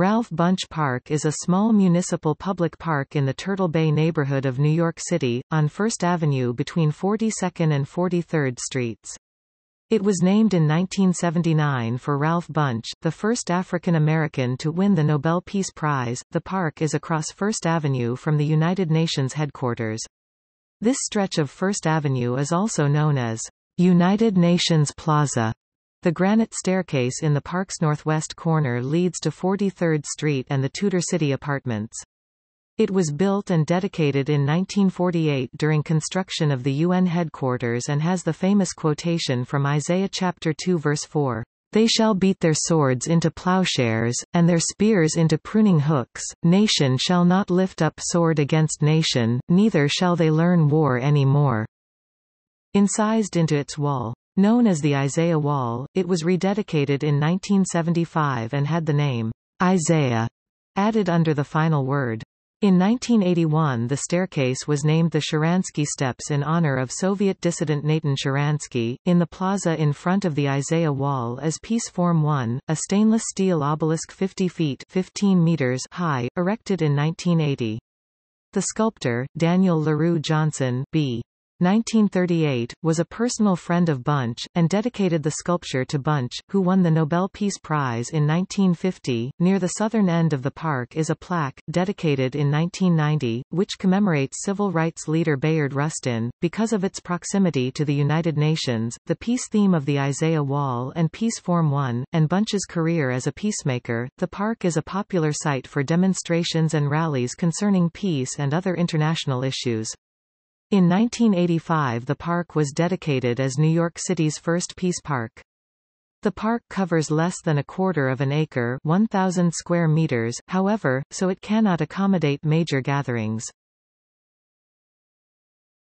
Ralph Bunche Park is a small municipal public park in the Turtle Bay neighborhood of New York City, on First Avenue between 42nd and 43rd Streets. It was named in 1979 for Ralph Bunche, the first African American to win the Nobel Peace Prize. The park is across First Avenue from the United Nations headquarters. This stretch of First Avenue is also known as United Nations Plaza. The granite staircase in the park's northwest corner leads to 43rd Street and the Tudor City Apartments. It was built and dedicated in 1948 during construction of the UN headquarters and has the famous quotation from Isaiah chapter 2 verse 4. They shall beat their swords into plowshares, and their spears into pruning hooks. Nation shall not lift up sword against nation, neither shall they learn war any more. Incised into its wall. Known as the Isaiah Wall, it was rededicated in 1975 and had the name, Isaiah, added under the final word. In 1981 the staircase was named the Sharansky Steps in honor of Soviet dissident Natan Sharansky. In the plaza in front of the Isaiah Wall is Peace Form 1, a stainless steel obelisk 50 feet 15 meters high, erected in 1980. The sculptor, Daniel LaRue Johnson B. 1938, was a personal friend of Bunche, and dedicated the sculpture to Bunche, who won the Nobel Peace Prize in 1950. Near the southern end of the park is a plaque, dedicated in 1990, which commemorates civil rights leader Bayard Rustin. Because of its proximity to the United Nations, the peace theme of the Isaiah Wall and Peace Form 1, and Bunche's career as a peacemaker, the park is a popular site for demonstrations and rallies concerning peace and other international issues. In 1985 the park was dedicated as New York City's first peace park. The park covers less than a quarter of an acre 1,000 square meters, however, so it cannot accommodate major gatherings.